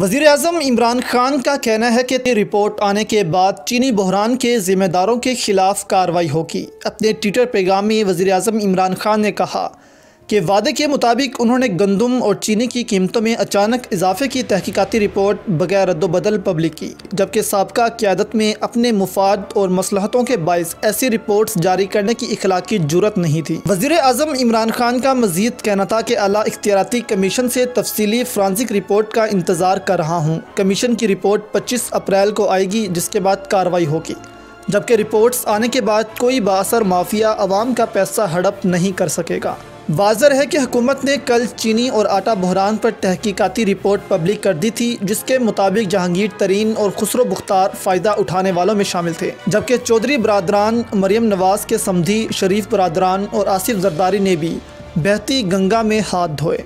وزیر اعظم عمران خان کا کہنا ہے کہ رپورٹ آنے کے بعد چینی بحران کے ذمہ داروں کے خلاف کارروائی ہوگی۔ اپنے ٹویٹر پیغام میں وزیر اعظم عمران خان نے کہا کہ وعدے کے مطابق انہوں نے گندم اور چینی کی قیمتوں میں اچانک اضافے کی تحقیقاتی رپورٹ بغیر رد و بدل پبلک کی، جبکہ سابقہ قیادت میں اپنے مفاد اور مصلحتوں کے باعث ایسی رپورٹس جاری کرنے کی اخلاقی جرت نہیں تھی۔ وزیر اعظم عمران خان کا مزید کہنا تھا کہ اعلیٰ اختیاراتی کمیشن سے تفصیلی فرانسک رپورٹ کا انتظار کر رہا ہوں۔ کمیشن کی رپورٹ پچیس اپریل کو آئے گی، جس کے بعد کارروائی ہوگی۔ جبکہ رپورٹس آنے کے بعد کوئی باثر مافیا عوام کا پیسہ ہڑپ نہیں کر سکے گا۔ واضح ہے کہ حکومت نے کل چینی اور آٹا بحران پر تحقیقاتی رپورٹ پبلک کر دی تھی، جس کے مطابق جہانگیر ترین اور خسرو بختار فائدہ اٹھانے والوں میں شامل تھے۔ جبکہ چودھری برادران مریم نواز کے سمدھی، شریف برادران اور آصف زرداری نے بھی بہتی گنگا میں ہاتھ دھوئے۔